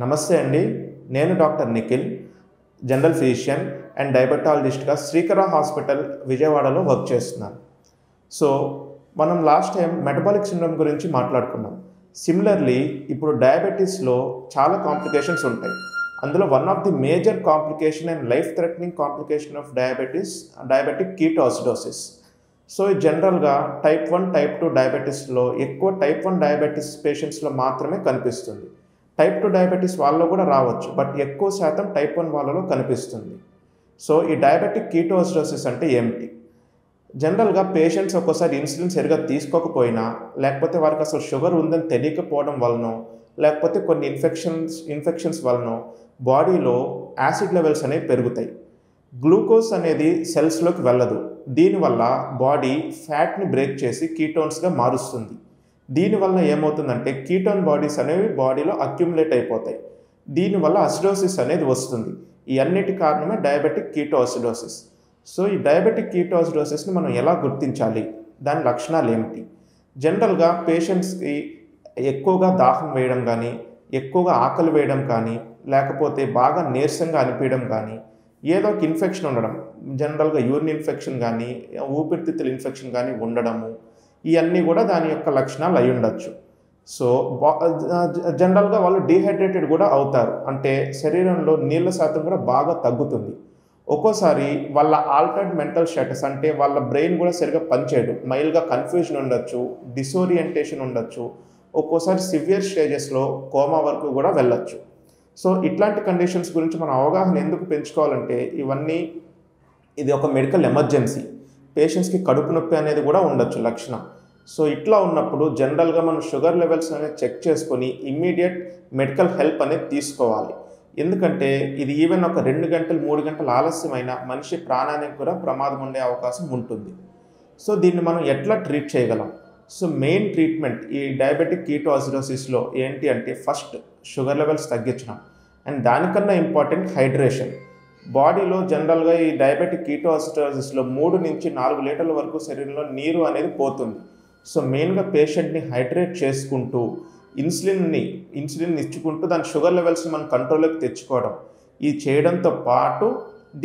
నమస్తే అండి. నేను doctor Nikhil general physician and డయాబెటాలజిస్ట్గా Srikara hospital విజయవాడలో వర్క్ చేస్తున్నాను. సో మనం లాస్ట్ టైం మెటబాలిక్ సిండ్రోమ్ గురించి మాట్లాడుకున్నాం. సిమిలర్లీ ఇప్పుడు డయాబెటీస్లో చాలా కాంప్లికేషన్స్ ఉంటాయి. అందులో one of the major complication and life threatening complication of diabetes diabetic ketoacidosis. So జనరల్గా టైప్ వన్ టైప్ టూ డయాబెటీస్లో ఎక్కువ టైప్ వన్ డయాబెటీస్ పేషెంట్స్లో మాత్రమే కనిపిస్తుంది. టైప్ టూ డయాబెటీస్ వాళ్ళలో కూడా రావచ్చు బట్ ఎక్కువ శాతం టైప్ వన్ వాళ్ళలో కనిపిస్తుంది. సో ఈ డయాబెటిక్ కీటోసిడోసిస్ అంటే ఏమిటి? జనరల్గా పేషెంట్స్ ఒక్కోసారి ఇన్సులిన్ సరిగా తీసుకోకపోయినా లేకపోతే వారికి అసలు షుగర్ ఉందని తెలియకపోవడం వలనో లేకపోతే కొన్ని ఇన్ఫెక్షన్స్ ఇన్ఫెక్షన్స్ వలనో బాడీలో యాసిడ్ లెవెల్స్ అనేవి పెరుగుతాయి. గ్లూకోజ్ అనేది సెల్స్లోకి వెళ్ళదు. దీనివల్ల బాడీ ఫ్యాట్ని బ్రేక్ చేసి కీటోన్స్గా మారుస్తుంది. దీనివల్ల ఏమవుతుందంటే కీటోన్ బాడీస్ అనేవి బాడీలో అక్యుములేట్ అయిపోతాయి. దీనివల్ల అసిడోసిస్ అనేది వస్తుంది. ఈ అన్నిటి కారణమే డయాబెటిక్ కీటోసిడోసిస్ సో ఈ డయాబెటిక్ కీటోసిడోసిస్ని మనం ఎలా గుర్తించాలి? దాని లక్షణాలు ఏమిటి? జనరల్గా పేషెంట్స్కి ఎక్కువగా దాహం వేయడం కానీ ఎక్కువగా ఆకలి వేయడం కానీ లేకపోతే బాగా నీరసంగా అనిపించడం కానీ ఏదో ఒక ఇన్ఫెక్షన్ ఉండడం. జనరల్గా యూరిన్ ఇన్ఫెక్షన్ కానీ ఊపిరితిత్తుల ఇన్ఫెక్షన్ కానీ ఉండడము ఇవన్నీ కూడా దాని యొక్క లక్షణాలు అయి ఉండొచ్చు. సో జనరల్గా వాళ్ళు డీహైడ్రేటెడ్ కూడా అవుతారు. అంటే శరీరంలో నీళ్ళ శాతం కూడా బాగా తగ్గుతుంది. ఒక్కోసారి వాళ్ళ ఆల్టర్డ్ మెంటల్ స్టేటస్ అంటే వాళ్ళ బ్రెయిన్ కూడా సరిగ్గా పనిచేయడం మైల్గా కన్ఫ్యూజన్ ఉండొచ్చు డిసోరియంటేషన్ ఉండొచ్చు ఒక్కోసారి సివియర్ స్టేజెస్లో కోమా వరకు కూడా వెళ్ళొచ్చు. సో ఇట్లాంటి కండిషన్స్ గురించి మనం అవగాహన ఎందుకు పెంచుకోవాలంటే ఇవన్నీ ఇది ఒక మెడికల్ ఎమర్జెన్సీ. పేషెంట్స్కి కడుపు నొప్పి అనేది కూడా ఉండొచ్చు లక్షణం. సో ఇట్లా ఉన్నప్పుడు జనరల్గా మనం షుగర్ లెవెల్స్ అనేది చెక్ చేసుకొని ఇమ్మీడియట్ మెడికల్ హెల్ప్ అనేది తీసుకోవాలి. ఎందుకంటే ఇది ఈవెన్ ఒక రెండు గంటలు మూడు గంటలు ఆలస్యమైన మనిషి ప్రాణానికి కూడా ప్రమాదం ఉండే అవకాశం ఉంటుంది. సో దీన్ని మనం ఎట్లా ట్రీట్ చేయగలం? సో మెయిన్ ట్రీట్మెంట్ ఈ డయాబెటిక్ కీటోసిడోసిస్లో ఏంటి అంటే ఫస్ట్ షుగర్ లెవెల్స్ తగ్గించడం. అండ్ దానికన్నా ఇంపార్టెంట్ హైడ్రేషన్ బాడీలో జనరల్గా ఈ డయాబెటిక్ కీటోసిటోసిస్లో మూడు నుంచి నాలుగు లీటర్ల వరకు శరీరంలో నీరు అనేది పోతుంది. సో మెయిన్గా పేషెంట్ని హైడ్రేట్ చేసుకుంటూ ఇన్సులిన్ని ఇన్సులిన్ ఇచ్చుకుంటూ దాని షుగర్ లెవెల్స్ని మనం కంట్రోల్లోకి తెచ్చుకోవడం. ఇది చేయడంతో పాటు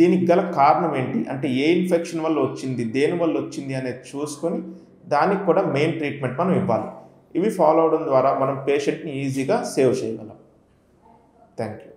దీనికి గల కారణం ఏంటి? అంటే ఏ ఇన్ఫెక్షన్ వల్ల వచ్చింది? దేని వల్ల వచ్చింది అనేది చూసుకొని దానికి కూడా మెయిన్ ట్రీట్మెంట్ మనం ఇవ్వాలి. ఇవి ఫాలో అవడం ద్వారా మనం పేషెంట్ని ఈజీగా సేవ్ చేయగలం. Thank you